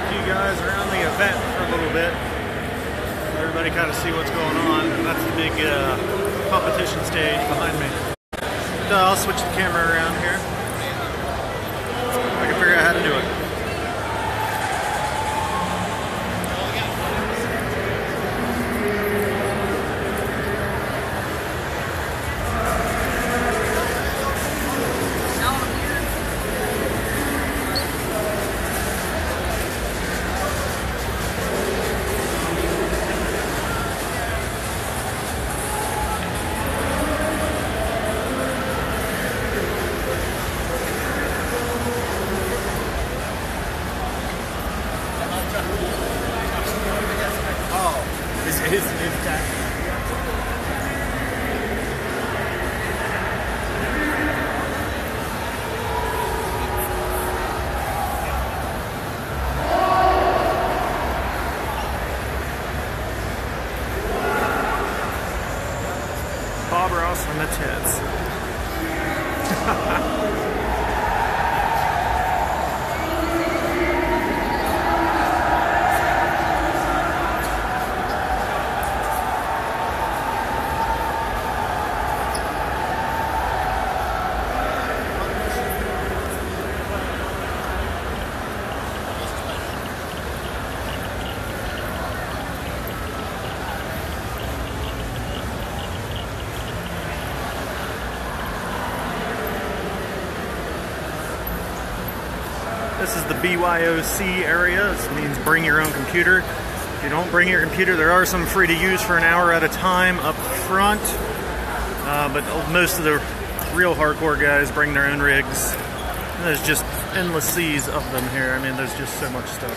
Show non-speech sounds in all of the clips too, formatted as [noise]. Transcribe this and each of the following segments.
walk you guys around the event for a little bit. Everybody kind of see what's going on. And that's the big uh, competition stage behind me. So I'll switch the camera around here. I can figure out how to do it. Ross This is the BYOC area. This means bring your own computer. If you don't bring your computer, there are some free to use for an hour at a time up front. Uh, but most of the real hardcore guys bring their own rigs. And there's just endless seas of them here. I mean, there's just so much stuff.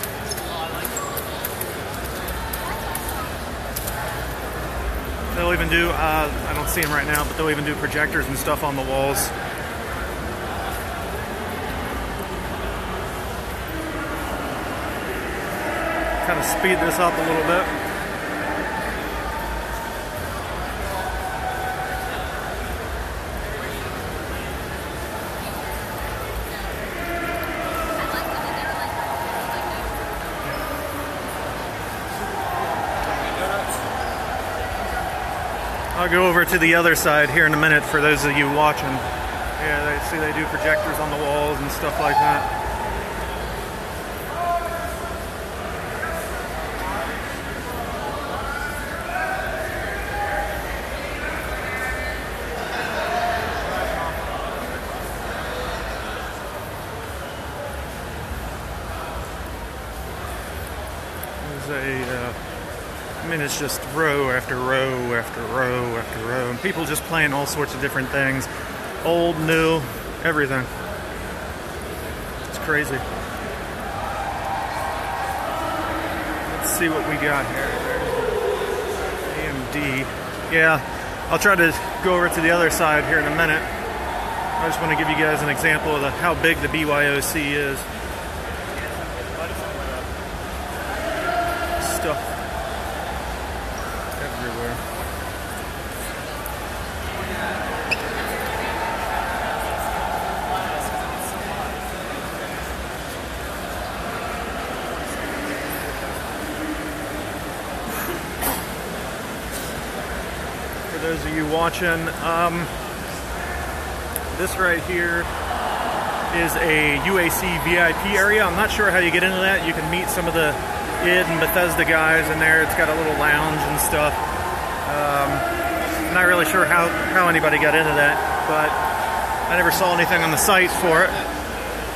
They'll even do, uh, I don't see them right now, but they'll even do projectors and stuff on the walls. Kind of speed this up a little bit. I'll go over to the other side here in a minute for those of you watching. Yeah, they see they do projectors on the walls and stuff like that. There's a, uh, I mean, it's just row after row after row after row, and people just playing all sorts of different things, old, new, everything. It's crazy. Let's see what we got here. AMD. Yeah, I'll try to go over to the other side here in a minute. I just want to give you guys an example of the, how big the BYOC is. Stuff everywhere. For those of you watching, um, this right here is a UAC VIP area. I'm not sure how you get into that. You can meet some of the id and Bethesda guys in there. It's got a little lounge and stuff. Um, not really sure how, how anybody got into that, but I never saw anything on the site for it.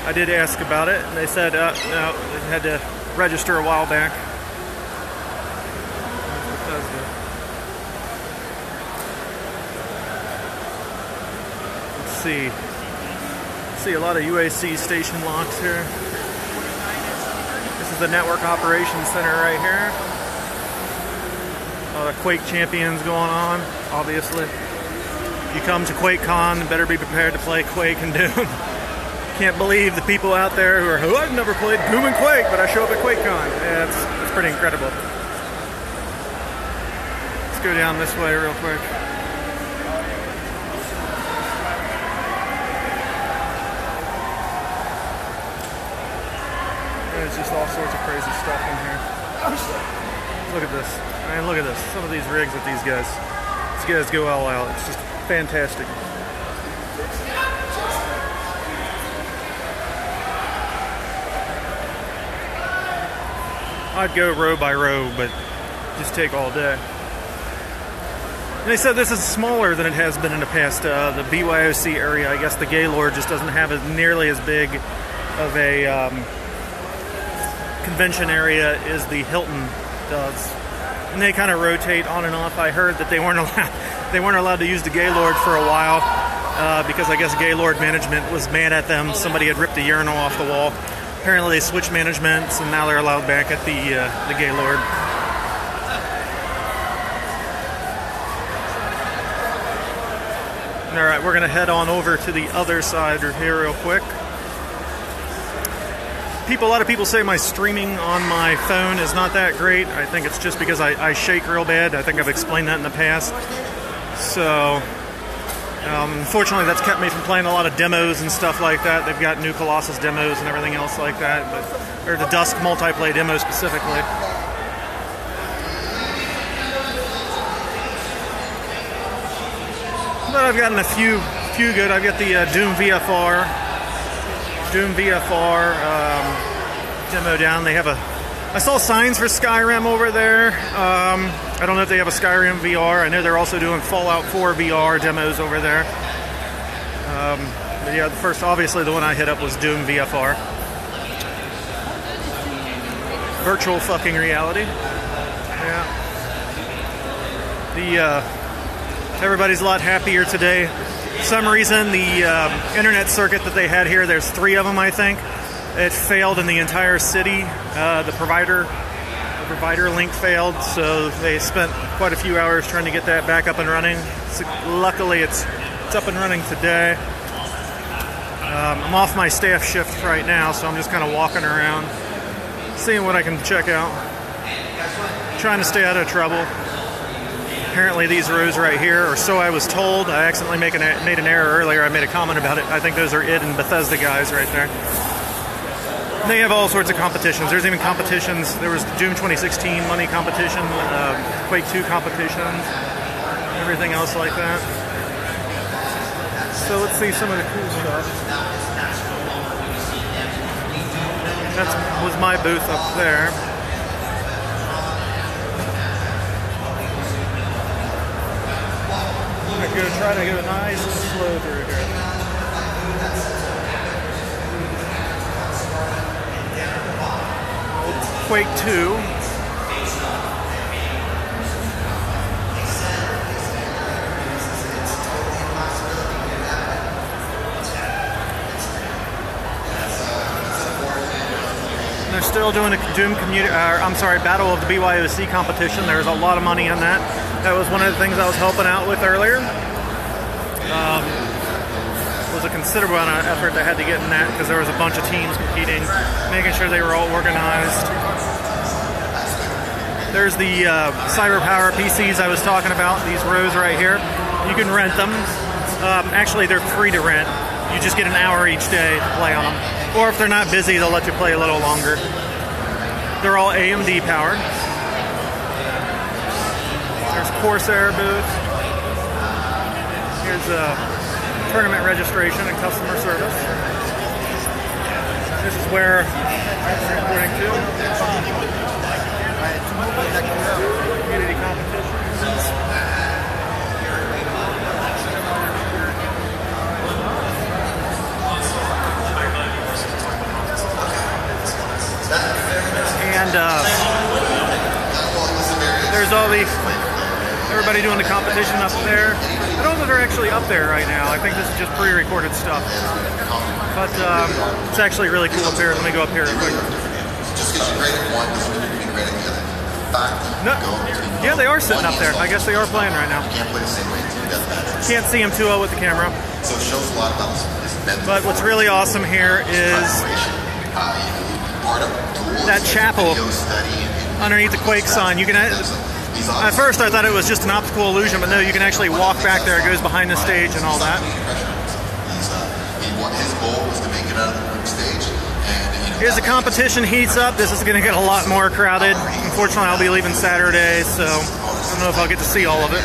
I did ask about it, and they said uh, no, had to register a while back. There's Bethesda. Let's see. See a lot of UAC station locks here. This is the Network Operations Center right here. A lot of Quake champions going on, obviously. If you come to QuakeCon, better be prepared to play Quake and [laughs] Doom. Can't believe the people out there who are, oh, I've never played Doom and Quake, but I show up at QuakeCon. Yeah, it's, it's pretty incredible. Let's go down this way real quick. There's just all sorts of crazy stuff in here. Look at this. Man, look at this. Some of these rigs with these guys, these guys go all out. It's just fantastic. I'd go row by row, but just take all day. And they said this is smaller than it has been in the past. Uh, the BYOC area, I guess the Gaylord just doesn't have as nearly as big of a um, convention area as the Hilton does. And they kind of rotate on and off. I heard that they weren't [laughs] allowed they weren't allowed to use the Gaylord for a while uh, because I guess Gaylord management was mad at them. Somebody had ripped the urinal off the wall. Apparently they switched management, and now they're allowed back at the uh, the Gaylord. All right, we're gonna head on over to the other side here real quick. People, a lot of people say my streaming on my phone is not that great. I think it's just because I, I shake real bad. I think I've explained that in the past. So, um, unfortunately, that's kept me from playing a lot of demos and stuff like that. They've got new Colossus demos and everything else like that, but or the Dusk multiplayer demo specifically. But I've gotten a few, few good. I've got the uh, Doom VFR, Doom VFR um, demo down. They have a. I saw signs for Skyrim over there. Um, I don't know if they have a Skyrim VR. I know they're also doing Fallout 4 VR demos over there. Um, but yeah, the first, obviously, the one I hit up was Doom VFR. Virtual fucking reality. Yeah. The uh, everybody's a lot happier today. Some reason, the uh, internet circuit that they had here, there's three of them, I think. It failed in the entire city. Uh, the provider, the provider link failed, so they spent quite a few hours trying to get that back up and running. So luckily, it's it's up and running today. Um, I'm off my staff shift right now, so I'm just kind of walking around, seeing what I can check out, trying to stay out of trouble apparently these rows right here, or so I was told. I accidentally make an, made an error earlier. I made a comment about id. I think those are it and Bethesda guys right there. They have all sorts of competitions. There's even competitions. There was Doom 2016 money competition, uh, Quake 2 competitions, everything else like that. So let's see some of the cool stuff. That was my booth up there. Going to try to go nice and slow through here. Quake 2. They're still doing a Doom community, uh, I'm sorry, Battle of the BYOC competition. There's a lot of money in that. That was one of the things I was helping out with earlier. Um, was a considerable amount of effort they had to get in that because there was a bunch of teams competing, making sure they were all organized. There's the uh, Cyber Power PCs I was talking about. These rows right here, you can rent them. Um, actually, they're free to rent. You just get an hour each day to play on them. Or if they're not busy, they'll let you play a little longer. They're all AMD powered. Corsair booth. Here's a tournament registration and customer service. This is where I'm to. Community competitions. And uh, there's all these everybody doing the competition up there. I don't know if they're actually up there right now. I think this is just pre-recorded stuff. But um, it's actually really cool up here. Let me go up here real quick. Just because you're great at one doesn't mean you can be great at the other. No, yeah, they are sitting up there. I guess they are playing right now. Can't play the same way two deathmatches. Can't see them too well with the camera. So it shows a lot about But what's really awesome here is preparation. You know, you part of tools, that chapel video study, and, and underneath the Quake sign. You can. At first, I thought it was just an optical illusion, but no, you can actually walk back there. It goes behind the stage and all that. The Here's the competition heats up. This is going to get a lot more crowded. Unfortunately, I'll be leaving Saturday, so I don't know if I'll get to see all of it.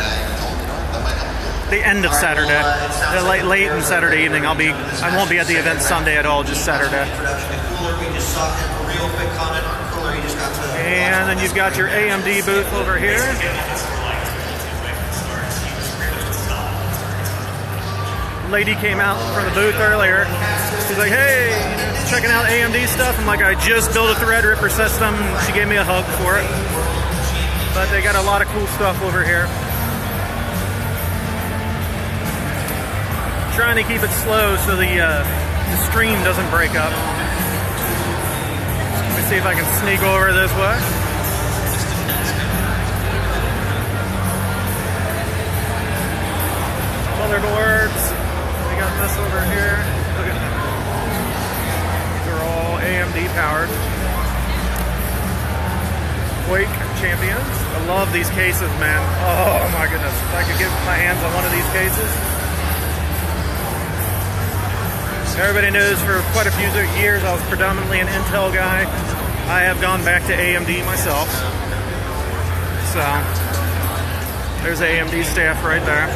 The end of Saturday, uh, late, late in Saturday evening. I'll be. I won't be at the event Sunday at all. Just Saturday. And then you've got your AMD booth over here. Lady came out from the booth earlier. She's like, "Hey, checking out AMD stuff." I'm like, "I just built a Threadripper system." She gave me a hug for it. But they got a lot of cool stuff over here. Trying to keep it slow so the, uh, the stream doesn't break up. See if I can sneak over this way. Motherboards. We got this over here. Look at that. These are all AMD powered. Quake champions. I love these cases, man. Oh my goodness. If I could get my hands on one of these cases. Everybody knows for quite a few years I was predominantly an Intel guy. I have gone back to AMD myself. So, there's AMD staff right there.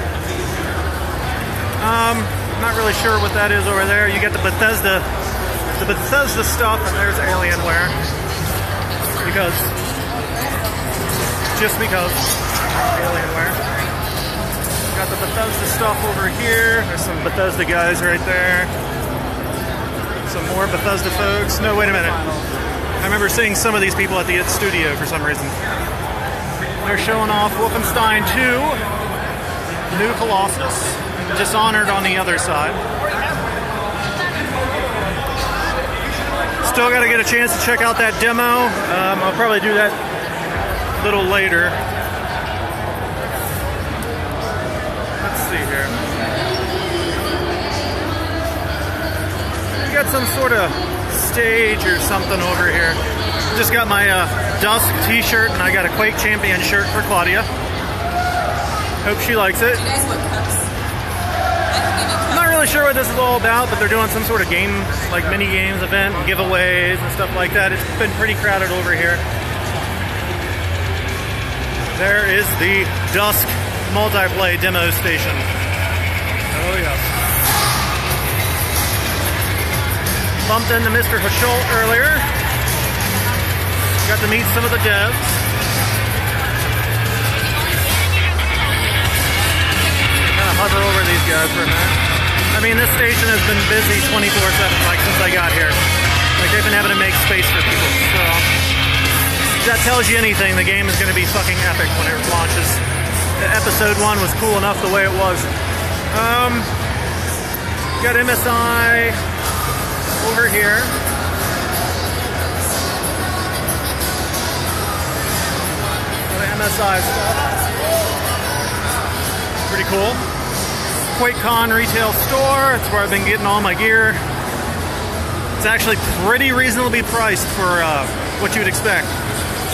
Um, not really sure what that is over there. You get the Bethesda, the Bethesda stuff, and there's Alienware. Because, just because, Alienware. Got the Bethesda stuff over here. There's some Bethesda guys right there. Some more Bethesda folks. No, wait a minute. I remember seeing some of these people at the Studio for some reason. They're showing off Wolfenstein 2, New Colossus, Dishonored on the other side. Still got to get a chance to check out that demo. Um, I'll probably do that a little later. Let's see here. We got some sort of stage or something over here. Just got my uh, Dusk t-shirt and I got a Quake Champion shirt for Claudia. Hope she likes it. I'm not really sure what this is all about, but they're doing some sort of game, like mini games event, and giveaways and stuff like that. It's been pretty crowded over here. There is the Dusk multiplayer demo station. Oh yes. Bumped into Mr. Hachult earlier. Got to meet some of the devs. Kind of hover over these guys for a minute. I mean, this station has been busy 24/7, like since I got here. Like they've been having to make space for people. So if that tells you anything. The game is going to be fucking epic when it launches. Episode one was cool enough the way it was. Um, got MSI over here. The MSI stuff. Pretty cool. QuakeCon retail store. It's where I've been getting all my gear. It's actually pretty reasonably priced for uh, what you would expect.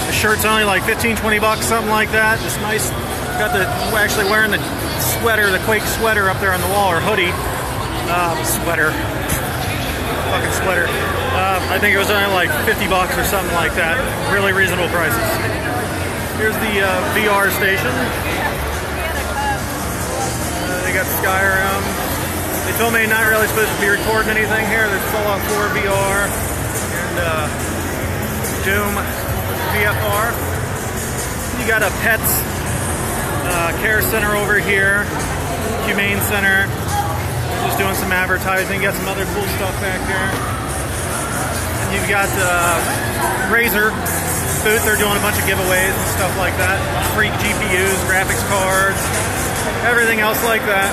The shirt's only like 15, 20 bucks, something like that. Just nice. Got the actually wearing the sweater, the Quake sweater up there on the wall, or hoodie. Uh, sweater. Fucking sweater. Uh, I think it was only like 50 bucks or something like that. Really reasonable prices. Here's the uh, VR station. Uh, they got Skyrim. They told me not really supposed to be recording anything here. There's Fallout 4 VR and uh, Doom VFR. You got a pets uh, care center over here, humane center. Just doing some advertising. Got some other cool stuff back there. And you've got the Razer booth. They're doing a bunch of giveaways and stuff like that. Free GPUs, graphics cards, everything else like that.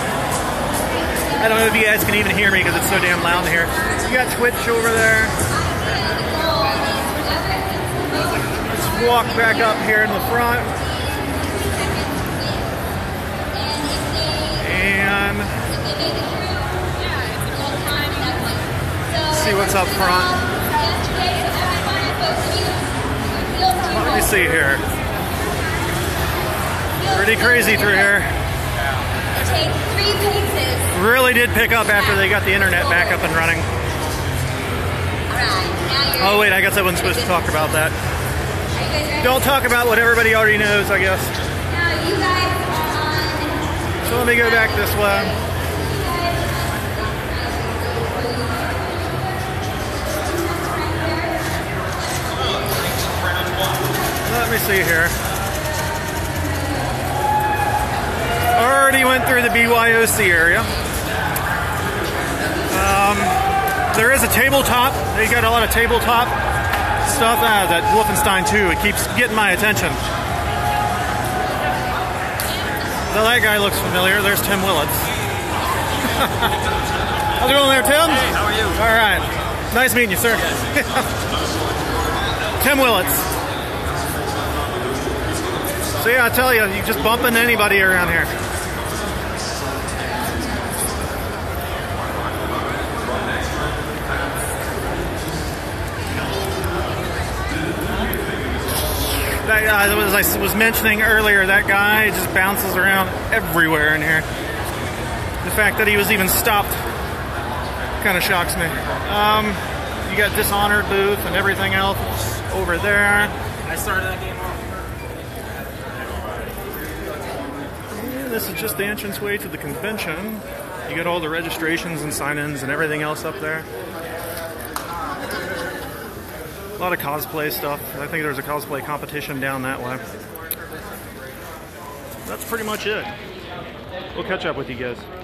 I don't know if you guys can even hear me because it's so damn loud in here. You got Twitch over there. Let's walk back up here in the front. See what's up front. Let me see here. Pretty crazy through here. Take three paces. Really did pick up after they got the internet back up and running. All right. now you're. Oh wait, I guess I wasn't supposed to talk about that. Are you guys ready? Don't talk about what everybody already knows, I guess. Now you guys are on. So let me go back this way. Let me see here. Already went through the BYOC area. Um, there is a tabletop. They got a lot of tabletop stuff. Ah, that Wolfenstein 2. It keeps getting my attention. Well, that guy looks familiar. There's Tim Willits. [laughs] How's it going there, Tim? Hey, how are you? All right. Nice meeting you, sir. [laughs] Tim Willits. So yeah, I tell you, you just bump into anybody around here. That guy, as I was mentioning earlier, that guy just bounces around everywhere in here. The fact that he was even stopped kind of shocks me. Um, you got Dishonored booth and everything else over there. I started that game off. And this is just the entranceway to the convention. You get all the registrations and sign-ins and everything else up there. A lot of cosplay stuff. I think there's a cosplay competition down that way. That's pretty much it. We'll catch up with you guys.